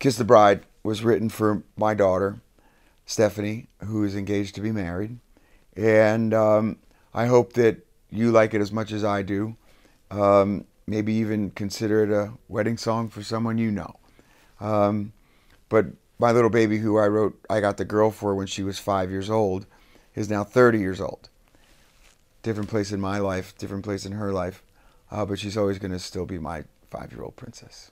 Kiss the Bride was written for my daughter, Stephanie, who is engaged to be married. And um, I hope that you like it as much as I do. Um, maybe even consider it a wedding song for someone you know. Um, but my little baby, who I wrote, I got the girl for when she was five years old, is now 30 years old. Different place in my life, different place in her life, uh, but she's always going to still be my five year old princess.